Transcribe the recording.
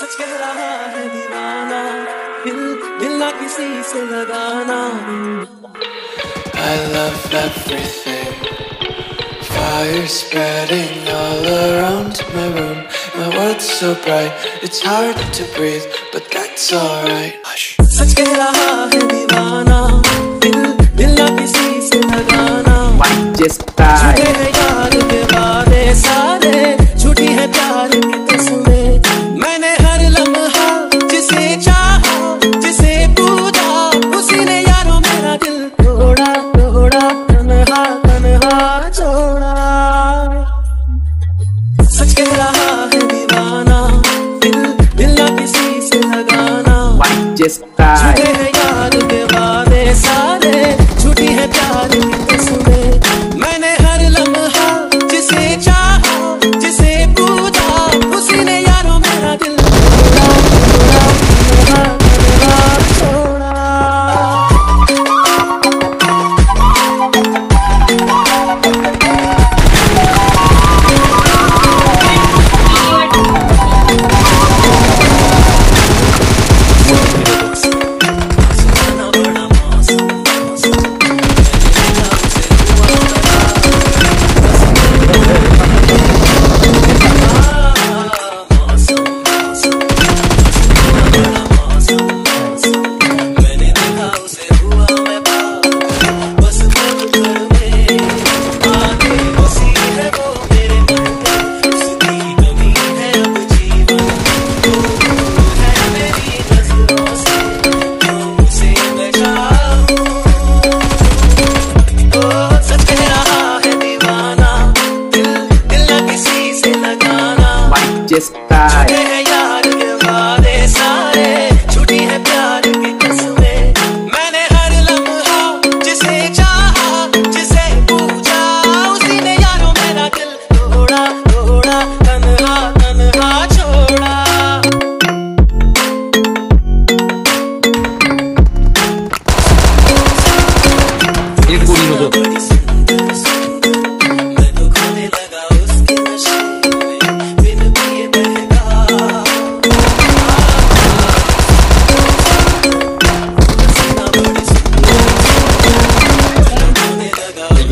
सच कह रहा है दीवाना दिल दिल ना किसी से लगाना I love everything. Fire spreading all around my room. My world's so bright It's hard to breathe But that's alright. सच कह रहा है दीवाना दिल दिल ना किसी से लगाना Watch this time the sky. Yeah.